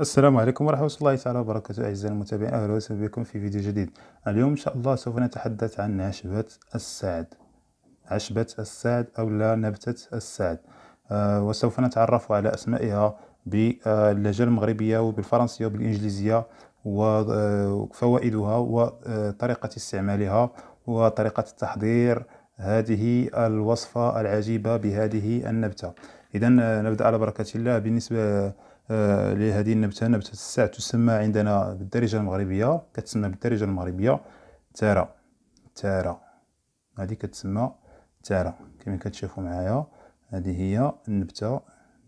السلام عليكم ورحمة الله تعالى وبركاته أعزائي المتابعين أهلا وسهلا بكم في فيديو جديد. اليوم إن شاء الله سوف نتحدث عن عشبة السعد. عشبة السعد أو لا نبتة السعد. أه وسوف نتعرف على أسمائها باللهجة المغربية وبالفرنسية وبالإنجليزية وفوائدها وطريقة استعمالها وطريقة تحضير هذه الوصفة العجيبة بهذه النبتة. إذا نبدأ على بركة الله. بالنسبة آه، لهذه النبتة. نبتة الساع تسمى عندنا بالدارجة المغربية كتسمى بالدارجة المغربية تارة. تارة. هذه كتسمى تارة. كما كتشوفوا معايا هذه هي النبتة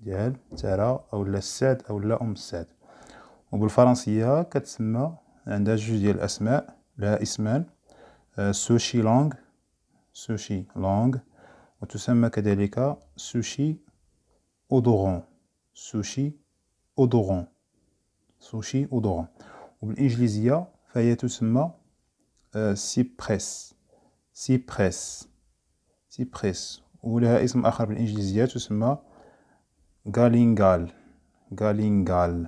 ديال تارة أولا السعد أولا أم السعد وبالفرنسية كتسمى عندها جوج ديال الأسماء لها إسمان آه، سوشي لونغ souchet long وتسمى كذلك souchet odorant souchet odorant souchet odorant وبالإنجليزية فهي تسمى cyperus cyperus cyperus ولها اسم آخر بالإنجليزية تسمى galingale galingale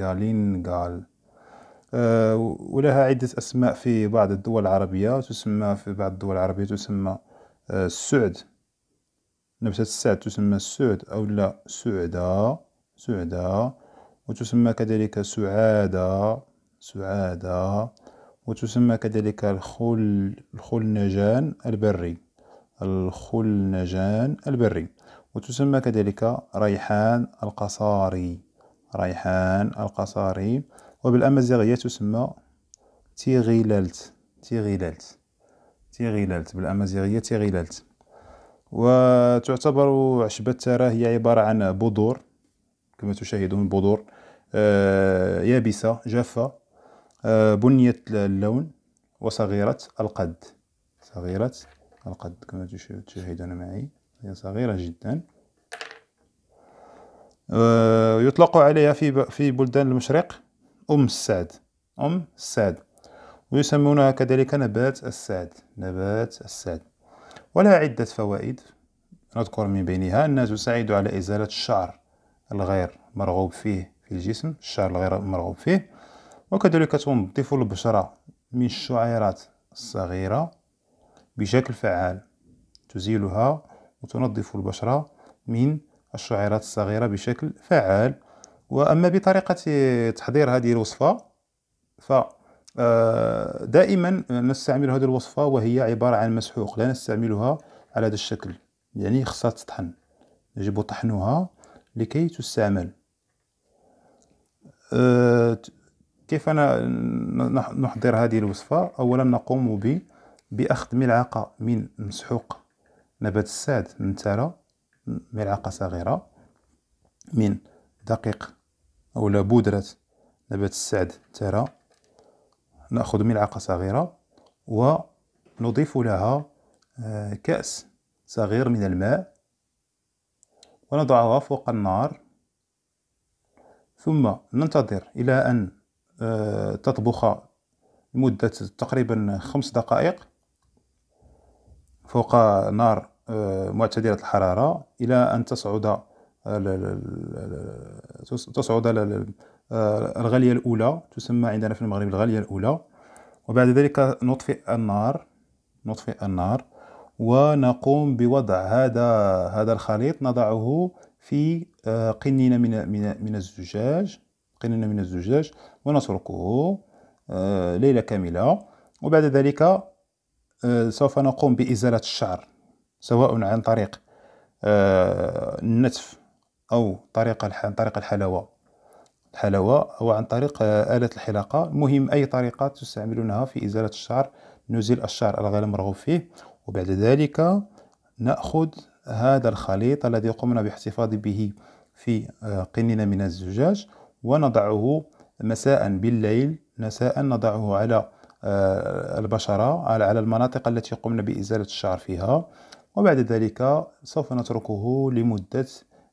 galingale ولها عدة أسماء في بعض الدول العربية تسمى في بعض الدول العربية تسمى السعد نبتة السعد تسمى السعد أو لا سعدة سعدة وتسمى كذلك سعادة سعادة. وتسمى كذلك الخل الخلنجان البري. الخلنجان البري. وتسمى كذلك ريحان القصاري. ريحان القصاري. وبالأمازيغية تسمى تيغيلالت تيغيلالت تيغيلالت. بالأمازيغية تيغيلالت. وتعتبر عشبة ترى هي عبارة عن بذور. كما تشاهدون بذور آه، يابسة جافة آه، بنية اللون وصغيرة القد. صغيرة القد كما تشاهدون معي. هي صغيرة جدا. آه، يطلق عليها في في بلدان المشرق. أم السعد. أم السعد. ويسمونها كذلك نبات السعد. نبات السعد. ولها عدة فوائد. نذكر من بينها أنها تساعد على إزالة الشعر. الغير مرغوب فيه في الجسم الشعر الغير مرغوب فيه. وكذلك تنظف البشرة من الشعيرات الصغيرة بشكل فعال. تزيلها وتنظف البشرة من الشعيرات الصغيرة بشكل فعال. وأما بطريقة تحضير هذه الوصفة ف آه، دائما نستعمل هذه الوصفة وهي عبارة عن مسحوق لا نستعملها على هذا الشكل. يعني خصها تطحن يجب طحنها لكي تستعمل. أه كيف نحضر هذه الوصفة؟ أولا نقوم ب بأخذ ملعقة من مسحوق نبات الساد من تارة ملعقة صغيرة من دقيق أو بودرة نبات السعد تارة. نأخذ ملعقة صغيرة ونضيف لها آه، كأس صغير من الماء ونضعها فوق النار. ثم ننتظر إلى أن آه، تطبخ لمدة تقريبا خمس دقائق فوق نار آه، معتدلة الحرارة إلى أن تصعد تصعد آه، الغلية الأولى تسمى عندنا في المغرب الغلية الأولى. وبعد ذلك نطفئ النار نطفئ النار. ونقوم بوضع هذا هذا الخليط نضعه في آه، قنينة من من من الزجاج قنينة من الزجاج ونتركه آه، ليلة كاملة. وبعد ذلك آه، سوف نقوم بإزالة الشعر سواء عن طريق النتف أو طريق عن طريق الحلوى الحلوى أو عن طريق آلة الحلاقة. المهم أي طريقة تستعملونها في إزالة الشعر. نزيل الشعر الغير مرغوب فيه. وبعد ذلك نأخذ هذا الخليط الذي قمنا باحتفاظ به في آه، قنينة من الزجاج ونضعه مساء بالليل مساء نضعه على آه، البشرة على المناطق التي قمنا بإزالة الشعر فيها. وبعد ذلك سوف نتركه لمدة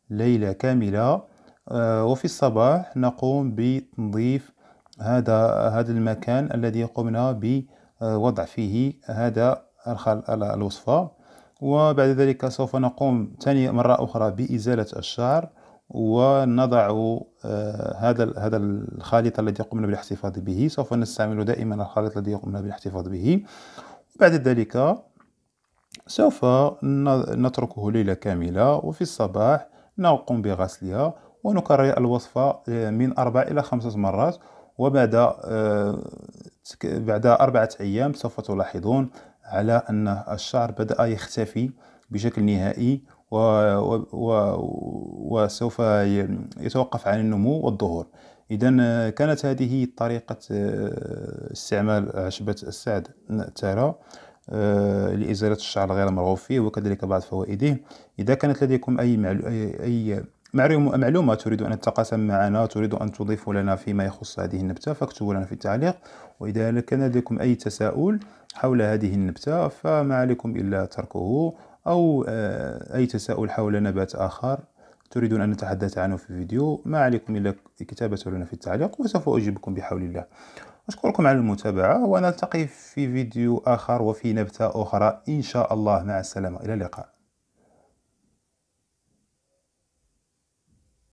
ليلة كاملة آه، وفي الصباح نقوم بتنظيف هذا هذا المكان الذي قمنا بوضع فيه هذا الوصفة. وبعد ذلك سوف نقوم ثاني مرة أخرى بإزالة الشعر ونضع آه، هذا هذا الخليط الذي قمنا بالاحتفاظ به. سوف نستعمل دائما الخليط الذي قمنا بالاحتفاظ به. وبعد ذلك سوف نتركه ليلة كاملة. وفي الصباح نقوم بغسلها ونكرر الوصفة آه، من أربع إلى خمسة مرات. وبعد آه، بعد أربعة أيام سوف تلاحظون على أن الشعر بدأ يختفي بشكل نهائي و و وسوف يتوقف عن النمو والظهور. إذا كانت هذه طريقة آه، استعمال عشبة السعد التارة آه، لإزالة الشعر غير مرغوب فيه وكذلك بعض فوائده. إذا كانت لديكم أي أي معلومة تريد أن تتقاسم معنا تريد أن تضيفوا لنا فيما يخص هذه النبتة فاكتبوا لنا في التعليق. وإذا كان لديكم أي تساؤل حول هذه النبتة فما عليكم إلا تركه أو آه، أي تساؤل حول نبات آخر تريدون أن نتحدث عنه في فيديو ما عليكم إلا كتابته لنا في التعليق وسوف أجيبكم بحول الله. أشكركم على المتابعة ونلتقي في فيديو آخر وفي نبتة أخرى إن شاء الله. مع السلامة إلى اللقاء.